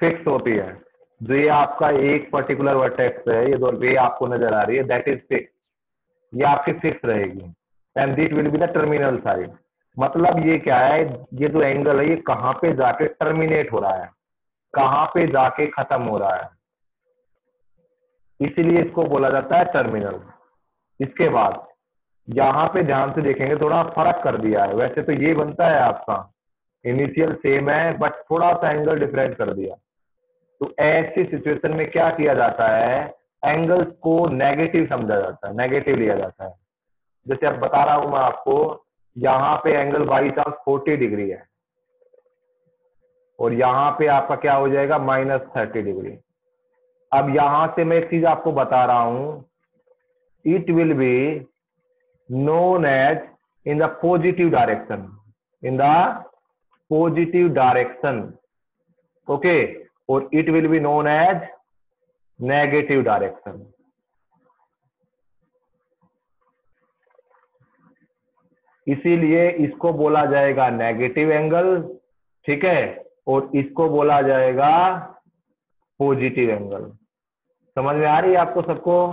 Fix होती है। जो ये आपका एक पर्टिकुलर वर्टेक्स है, ये दो रे आपको नज़र आ रही है दैट इज़ फिक्स ये आपकी फिक्स रहेगी। And that will be the terminal side मतलब ये क्या है, ये जो एंगल है, ये कहाँ पे जाके टर्मिनेट हो रहा है? कहाँ पे जाके खत्म हो रहा है? इसीलिए इसको बोला जाता है टर्मिनल इसके बाद, यहाँ पे ध्यान से देखेंगे, थोड़ा फ़र्क कर दिया है। वैसे तो ये बनता है आपका। इनिशियल सेम है बट थोड़ा सा एंगल डिफरेंट कर दिया। तो ऐसी सिचुएशन में क्या किया जाता है? एंगल्स को नेगेटिव समझा जाता है नेगेटिव लिया जाता है। जैसे अब बता रहा हूँ मैं आपको, यहाँ पे angle by chance forty degree है। और यहाँ पे आपका क्या हो जाएगा? माइनस थर्टी डिग्री अब यहाँ से मैं एक चीज़ आपको बता रहा हूँ it will be known as in the positive direction in the positive direction okay और it will be known as negative direction इसीलिए इसको बोला जाएगा नेगेटिव एंगल ठीक है? और इसको बोला जाएगा पॉजिटिव एंगल समझ में आ रही है आपको सबको?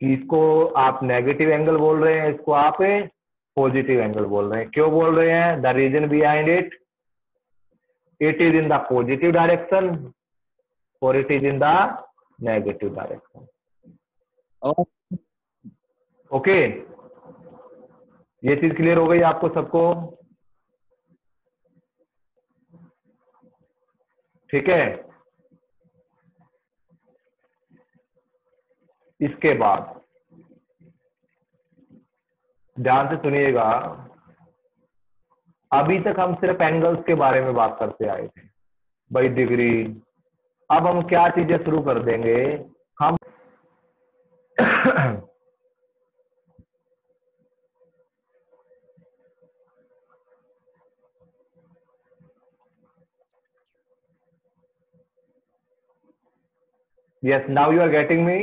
कि इसको आप नेगेटिव एंगल बोल रहे हैं, इसको आप पॉजिटिव एंगल बोल रहे हैं। क्यों बोल रहे हैं? The reason behind it it is in the positive direction और it is in the negative direction okay ये चीज़ क्लियर हो गई आपको सबको? ठीक है? इसके बाद ध्यान से सुनिएगा। अभी तक हम सिर्फ़ एंगल्स के बारे में बात करते आए थे। बाई डिग्री, अब हम क्या चीज़ें शुरू कर देंगे? हम yes, now you are getting me?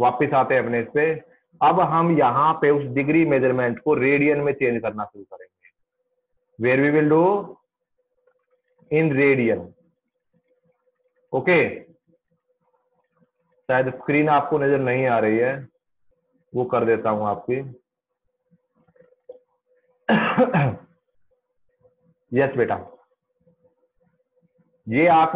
वापिस आते हैं अपने इस पे अब हम यहाँ पे उस डिग्री मेज़रमेंट को रेडियन में चेंज करना शुरू करेंगे। Where we will do in radian okay शायद स्क्रीन आपको नज़र नहीं आ रही है। वो कर देता हूँ आपकी। यस बेटा। ये आप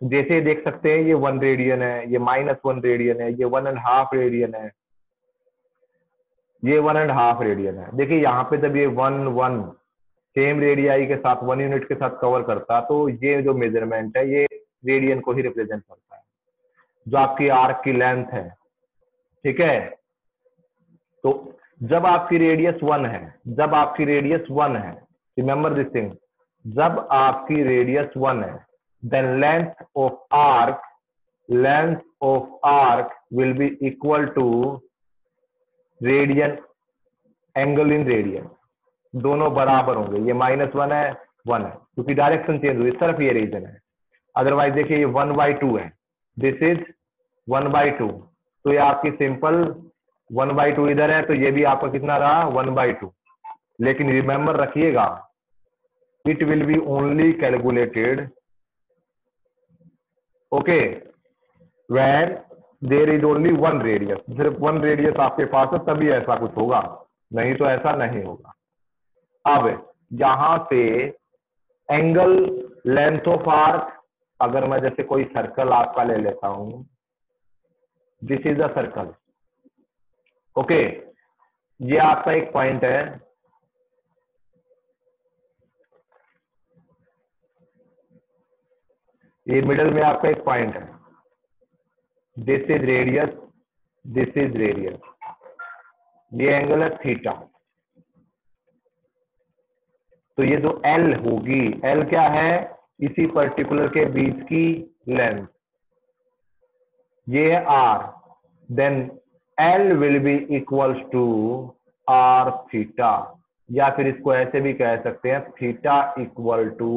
जैसे देख सकते हैं, ये वन रेडियन है, ये माइनस वन रेडियन है, ये वन एंड हाफ़ रेडियन है। ये वन एंड हाफ़ रेडियन है। देखिए, यहाँ पे जब ये वन वन सेम रेडियाई के साथ वन यूनिट के साथ कवर करता तो ये जो मेज़रमेंट है, ये रेडियन को ही रिप्रेजेंट करता है। जो आपकी आर्क की लेंथ है, ठीक है? तो जब आपकी रेडियस वन है, जब आपकी रेडियस वन है रिमेंबर दिस थिंग जब आपकी रेडियस वन है then length of arc, length of arc will be equal to radian, angle in radian. दोनों बराबर होंगे। ये माइनस वन है वन है। क्योंकि डायरेक्शन चेंज हुई सिर्फ़ ये रीजन है। अदरवाइज़ देखिए, ये वन बाई टू है। This is one by two तो ये आपकी सिंपल वन बाई टू इधर है तो ये भी आपका कितना रहा? वन बाई टू लेकिन रिमेंबर रखिएगा it will be only calculated okay when there is only one radius सिर्फ़ वन रेडियस आपके पास है, तभी ऐसा कुछ होगा। नहीं तो ऐसा नहीं होगा। अब यहाँ से एंगल लेंथ ऑफ़ आर्क अगर मैं जैसे कोई सर्कल आपका ले लेता हूँ। This is a circle okay ये आपका एक पॉइंट है। ये मिडल में आपका एक पॉइंट है। This is radius this is radius ये एंगल है थीटा तो ये जो एल होगी एल क्या है? इसी पर्टिकुलर के बीच की लेंथ ये R then L will be equals to R theta या फिर इसको ऐसे भी कह सकते हैं theta equal to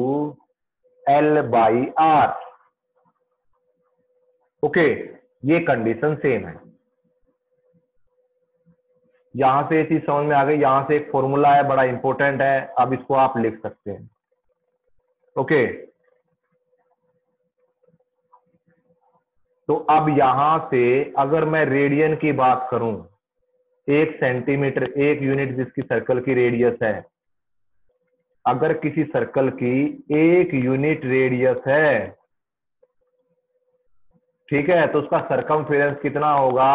L by R okay ये कंडीशन सेम है। यहाँ से ये चीज़ समझ में आ गई, यहाँ से एक फॉर्मूला है, बड़ा इंपॉर्टेंट है, अब इसको आप लिख सकते हैं। ओके तो अब यहाँ से अगर मैं रेडियन की बात करूँ, एक सेंटीमीटर एक यूनिट जिसकी सर्कल की रेडियस है अगर किसी सर्कल की एक यूनिट रेडियस है, ठीक है तो उसका सरकमफेरेंस कितना होगा?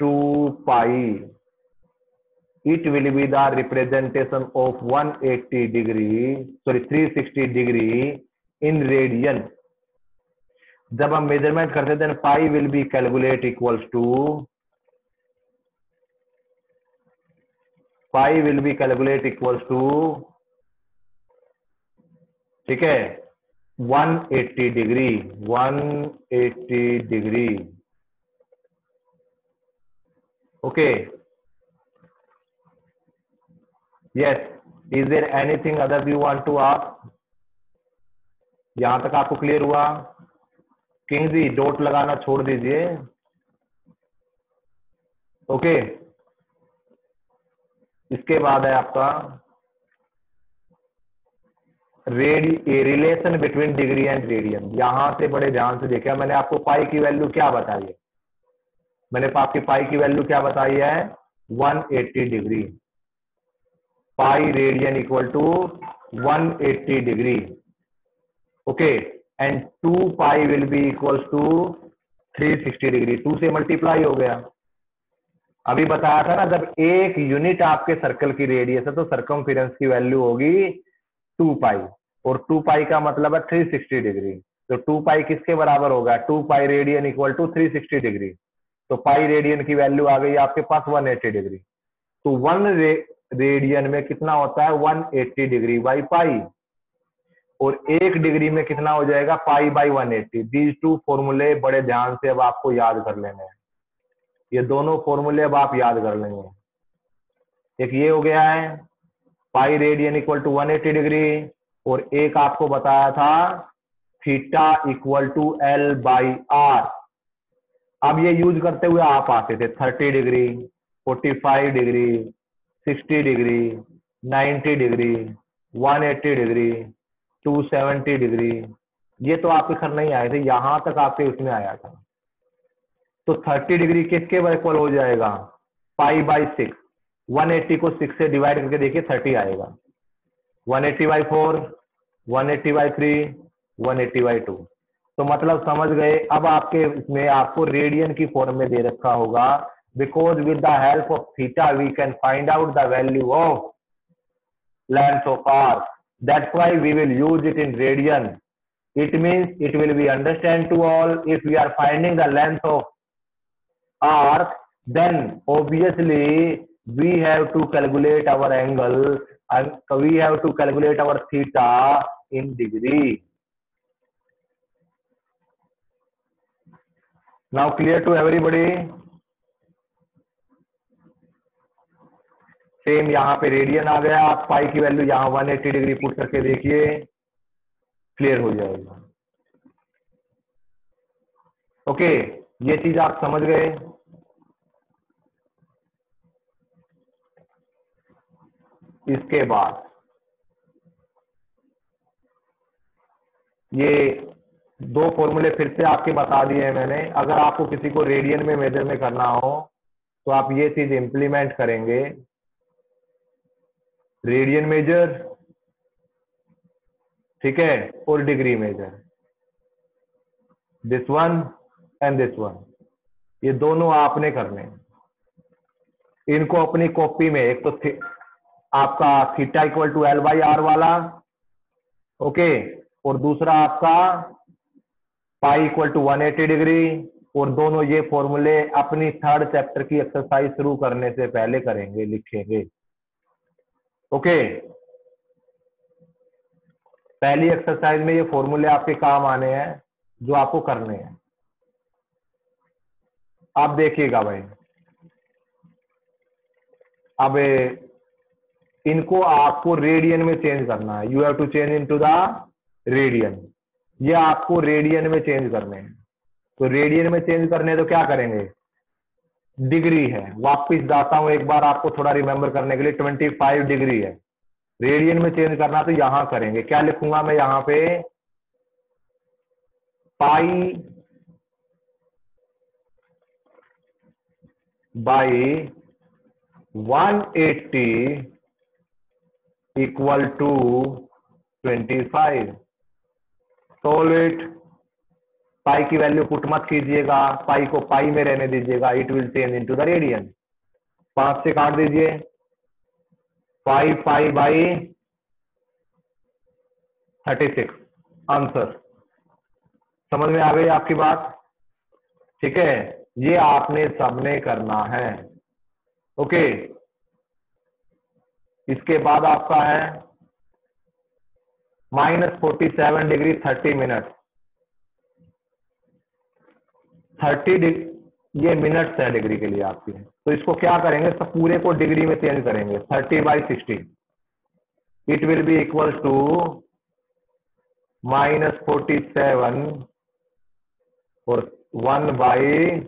Two pi. It will be the representation of 180 degree sorry 360 degree in radian जब हम मेज़रमेंट करते then pi will be calculate equals to pi will be calculate equals to ठीक है? 180 degree 180 degree okay yes is there anything other you want to आप यहाँ तक आपको clear हुआ? किंग जी डोट लगाना छोड़ दीजिए। ओके इसके बाद है आपका ready relation between degree and radian यहाँ से बड़े ध्यान से देखा मैंने आपको पाई की वैल्यू क्या बताई है? मैंने आपकी पाई की वैल्यू क्या बताई है? 180 degree pi radian equal to 180 degree okay and 2 pi will be equals to 360 degree 2 से मल्टीप्लाई हो गया। अभी बताया था ना जब एक यूनिट आपके सर्कल की रेडियस है तो सर्कमफिरेंस की वैल्यू होगी टू पाई और टू पाई का मतलब है थ्री सिक्सटी डिग्री तो टू पाई किसके बराबर होगा? Two pi radian equal to three sixty degree तो पाई रेडियन की वैल्यू आ गई आपके पास वन एट्टी डिग्री तो वन रे, रेडियन में कितना होता है? One eighty degree by pi और एक डिग्री में कितना हो जाएगा? Pi by one eighty these two फॉर्मूले बड़े ध्यान से अब आपको याद कर लेने हैं। ये दोनों फॉर्मूले अब आप याद कर लेंगे। एक ये हो गया है pi radian equal to 180 degree और एक आपको बताया था theta equal to L by R अब ये यूज़ करते हुए आप आते थे 30 degree 45 degree 60 degree 90 degree 180 degree 270 degree ये तो आपके सर नहीं आए थे, यहाँ तक आपके उसमें आया था। तो 30 डिग्री किसके इक्वल हो जाएगा? Pi by six. 180 को 6 से डिवाइड करके देखिए 30 आएगा। 180 eighty by four, one eighty by three, one eighty by two तो मतलब समझ गए? अब आपके इसमें आपको रेडियन की फॉर्म में दे रखा होगा। Because with the help of theta we can find out the value of length of R that's why we will use it in radian it means it will be understand to all if we are finding the length of arc then obviously we have to calculate our angle and we have to calculate our theta in degree. Now clear to everybody? Same यहाँ पे radian आ गया आप पाई की value यहाँ 180 degree put करके देखिए clear हो जाएगा ओके ये चीज़ आप समझ गए। इसके बाद ये दो फॉर्मूले फिर से आपके बता दिए हैं मैंने। अगर आपको किसी को रेडियन में मेजर में करना हो तो आप ये चीज़ इंप्लीमेंट करेंगे। रेडियन मेजर ठीक है और degree measure this one and this one ये दोनों आपने करने इनको अपनी कॉपी में, एक तो आपका theta equal to L by R वाला, ओके, और दूसरा आपका पाई इक्वल टू 180 डिग्री, और दोनों ये फॉर्मूले अपनी थर्ड चैप्टर की एक्सरसाइज शुरू करने से पहले करेंगे, लिखेंगे। ओके? पहली एक्सरसाइज में ये फॉर्मूले आपके काम आने हैं, जो आपको करने हैं। आप देखिएगा भाई। अब इनको आपको रेडियन में चेंज करना है। You have to change in to the radian ये आपको रेडियन में चेंज करने हैं। तो रेडियन में चेंज करने तो क्या करेंगे? डिग्री है। वापिस जाता हूँ एक बार आपको थोड़ा रिमेंबर करने के लिए। 25 डिग्री है। रेडियन में चेंज करना तो यहाँ करेंगे। क्या लिखूँगा मैं यहाँ पे? Pi by 180 equal to 25 solve it pi की वैल्यू पुट मत कीजिएगा। पाई को पाई में रहने दीजिएगा। It will change into the radian पाँच से काट दीजिए। Five pi by thirty six answer समझ में आ गई आपकी बात? ठीक है? ये आपने सबने करना है। ओके इसके बाद आपका है minus forty seven degree thirty minute. Thirty ये मिनट्स है डिग्री के लिए आपकी। तो इसको क्या करेंगे? सब पूरे को डिग्री में चेंज करेंगे। Thirty by sixty. It will be equal to minus forty seven और वन बाई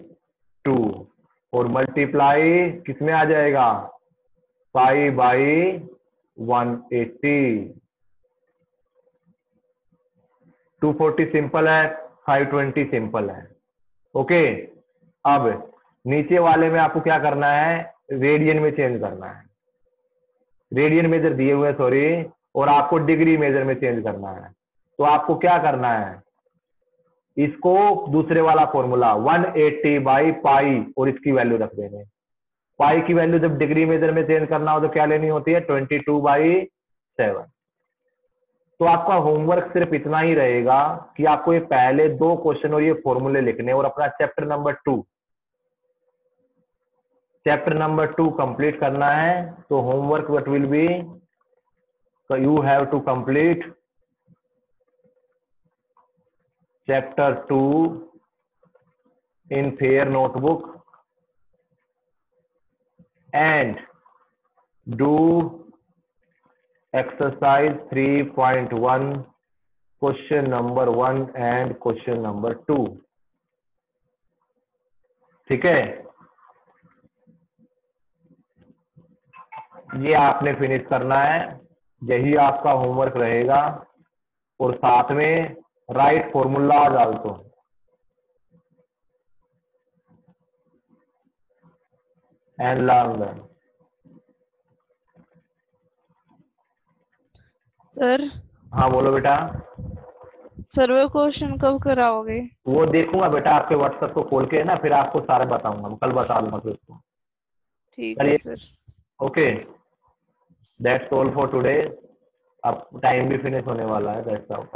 टू और मल्टीप्लाई किसमें आ जाएगा? Five by one eighty two forty simple है फाइव ट्वेंटी सिंपल है. ओके अब नीचे वाले में आपको क्या करना है? रेडियन में चेंज करना है. रेडियन मेजर दिए हुए सॉरी और आपको डिग्री मेजर में चेंज करना है. तो आपको क्या करना है? इसको दूसरे वाला फॉर्मूला 180 एट्टी बाई पाई और इसकी वैल्यू रख देंगे। पाई की वैल्यू जब डिग्री मेजर में चेंज करना हो तो क्या लेनी होती है? 22 टू बाई सेवन तो आपका होमवर्क सिर्फ़ इतना ही रहेगा कि आपको ये पहले दो क्वेश्चन और ये फॉर्मूले लिखने और अपना chapter number two chapter number two complete करना है तो homework what will be you have to complete chapter two in fair notebook and do exercise 3.1 question number 1 and question number 2 ठीक है? ये आपने फिनिश करना है। यही आपका होमवर्क रहेगा। और साथ में राइट फॉर्मूला डाल दो एंड लर्न सर। हाँ बोलो बेटा। सर वो क्वेश्चन कब कराओगे? वो देखूँगा बेटा आपके व्हाट्सएप को खोल के ना फिर आपको सारे बताऊँगा। कल बता दूँगा फिर उसको। ठीक है। Sir. Okay that's all for today अब टाइम भी फिनिश होने वाला है दैट्स ऑल